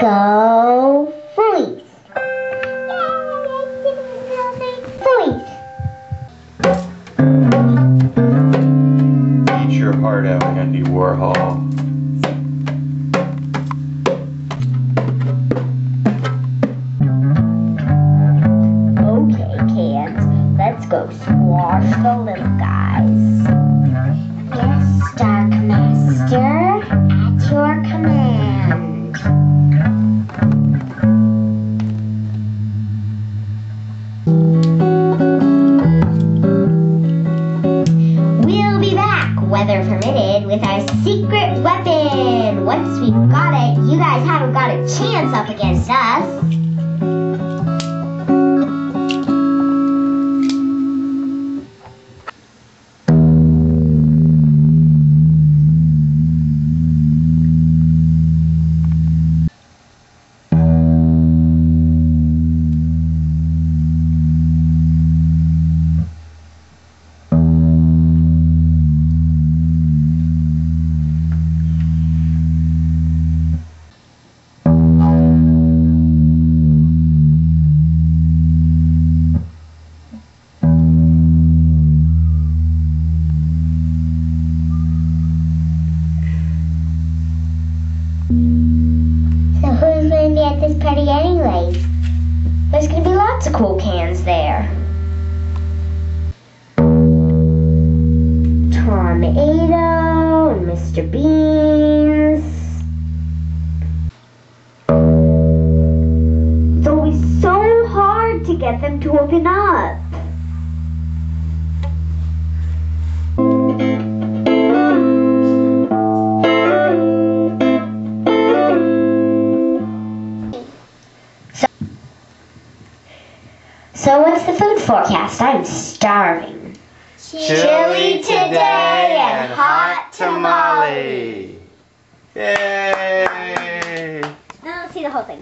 Go fleece. Fleece. Eat your heart out, Andy Warhol. Okay, kids, let's go squash the little guys. Yes, Dark Master. Weather permitted, with our secret weapon. Once we've got it, you guys haven't got a chance up against us. Party anyways? There's gonna be lots of cool cans there. Tornado and Mr. Beans. It's always so hard to get them to open up. So what's the food forecast? I'm starving. Chili today and hot tamale. Yay! Now let's see the whole thing.